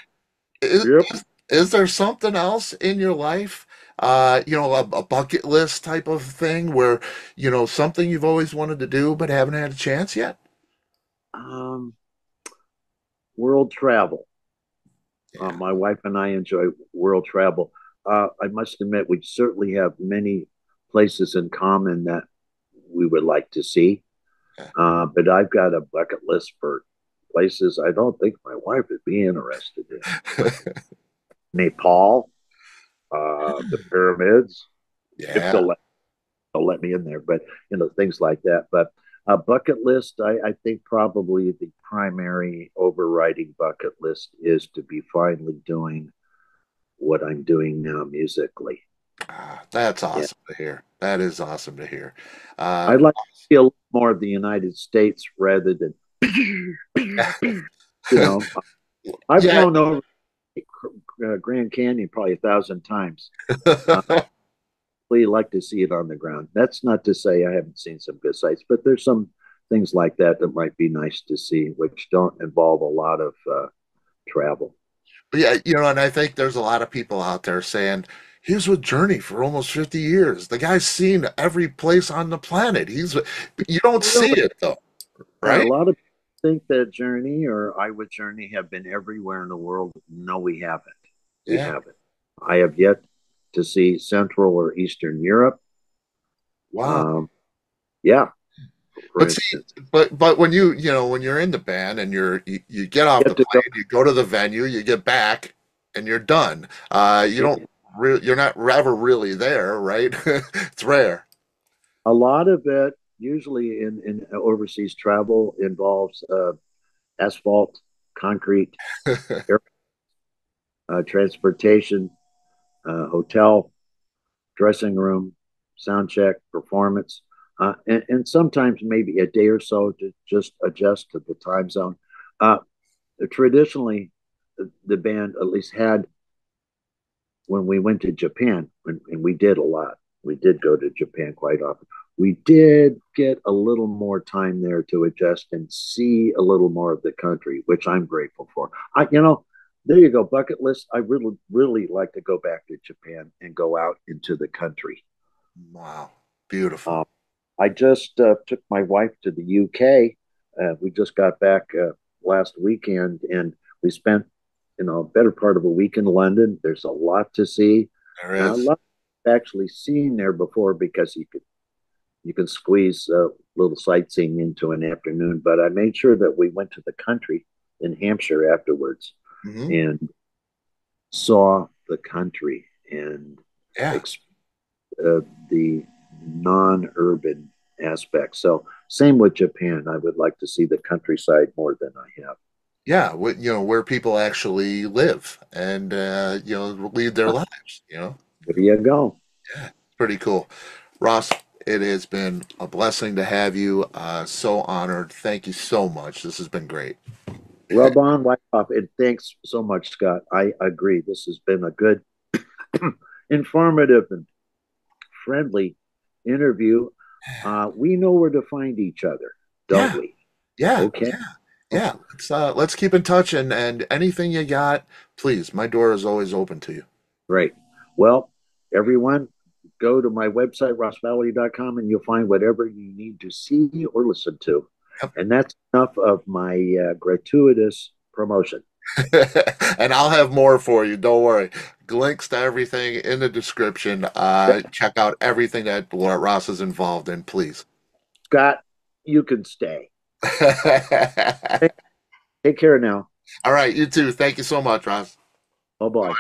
Is, Yep. is, is there something else in your life, uh, you know, a, a bucket list type of thing where, you know, something you've always wanted to do but haven't had a chance yet? Um, world travel. Uh, my wife and I enjoy world travel. Uh, I must admit, we certainly have many places in common that we would like to see. Yeah. Uh, but I've got a bucket list for places I don't think my wife would be interested in. Nepal, uh, the pyramids, if Yeah. they'll let, they'll let me in there, but you know, things like that. But a bucket list, I, I think probably the primary overriding bucket list is to be finally doing what I'm doing now musically. Ah, that's Yeah. awesome to hear. That is awesome to hear. Uh, I'd like to see a little more of the United States rather than, you know, I've yeah. flown over uh, Grand Canyon probably a thousand times. Uh, like to see it on the ground. That's not to say I haven't seen some good sights, but there's some things like that that might be nice to see, which don't involve a lot of uh, travel. Yeah, you know, and I think there's a lot of people out there saying, he was with Journey for almost 50 years. The guy's seen every place on the planet. He's, you don't see it though, Uh, a lot of people think that Journey or I with Journey have been everywhere in the world. No, we haven't. We Yeah. haven't. I have yet to see Central or Eastern Europe. Wow. Um, yeah, But see, but but when you you know when you're in the band and you're you, you get off the get to go. plane, you go to the venue, you get back, and you're done. Uh, you don't re you're not ever really there, right? It's rare. A lot of it, usually in, in overseas travel, involves uh, asphalt, concrete, air, uh, transportation, uh, hotel, dressing room, sound check, performance, uh, and, and sometimes maybe a day or so to just adjust to the time zone. Uh, traditionally, the, band at least had when we went to Japan, and, and we did a lot. We did go to Japan quite often. We did get a little more time there to adjust and see a little more of the country, which I'm grateful for. I, you know, there you go, bucket list. I really, really like to go back to Japan and go out into the country. Wow. Beautiful. Um, I just uh, took my wife to the UK. Uh, we just got back uh, last weekend, and we spent, you know, a better part of a week in London. There's a lot to see. There Now, a lot actually seen there before because you could you can squeeze a little sightseeing into an afternoon. But I made sure that we went to the country in Hampshire afterwards hmm and saw the country and Yeah. ex- uh, the non-urban aspect. So same with Japan. I would like to see the countryside more than I have. Yeah. You know, where people actually live and, uh, you know, lead their lives, you know. There you go. Yeah, Pretty cool. Ross, it has been a blessing to have you. Uh, so honored. Thank you so much. This has been great. Rub on, wipe off. And thanks so much, Scott. I agree. This has been a good, informative, and friendly interview. Uh, we know where to find each other, don't Yeah. we? Yeah. Okay. Yeah. Yeah. Let's uh, let's keep in touch and and anything you got, please. My door is always open to you. Great. Well, everyone, go to my website, rossvalory.com, and you'll find whatever you need to see or listen to. Yep. And that's enough of my uh, gratuitous promotion. and I'll have more for you. Don't worry. Links to everything in the description. Uh, check out everything that Ross is involved in, please. Scott, you can stay. All Take care now. All right. you too. Thank you so much, Ross. Bye bye.